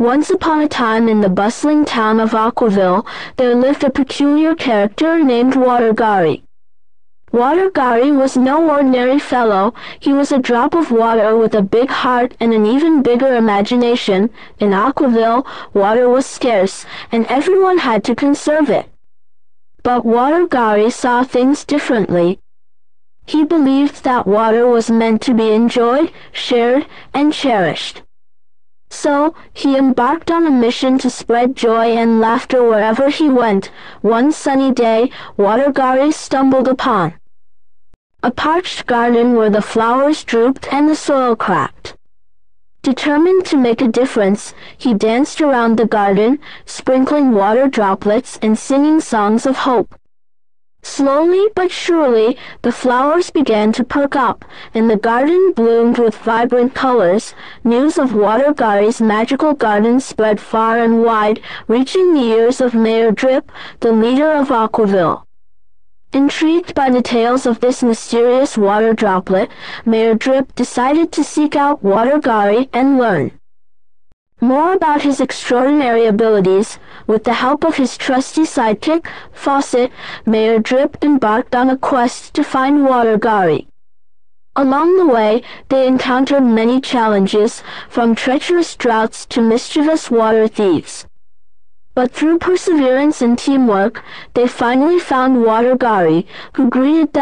Once upon a time in the bustling town of Aquaville, there lived a peculiar character named Watergari. Watergari was no ordinary fellow. He was a drop of water with a big heart and an even bigger imagination. In Aquaville, water was scarce, and everyone had to conserve it. But Watergari saw things differently. He believed that water was meant to be enjoyed, shared, and cherished. So, he embarked on a mission to spread joy and laughter wherever he went. One sunny day, Water Gari stumbled upon a parched garden where the flowers drooped and the soil cracked. Determined to make a difference, he danced around the garden, sprinkling water droplets and singing songs of hope. Slowly but surely, the flowers began to perk up, and the garden bloomed with vibrant colors. News of Water Gari's magical garden spread far and wide, reaching the ears of Mayor Drip, the leader of Aquaville. Intrigued by the tales of this mysterious water droplet, Mayor Drip decided to seek out Water Gari and learn more about his extraordinary abilities. With the help of his trusty sidekick, Faucet, Mayor Drip embarked on a quest to find Water Gari. Along the way, they encountered many challenges, from treacherous droughts to mischievous water thieves. But through perseverance and teamwork, they finally found Water Gari, who greeted them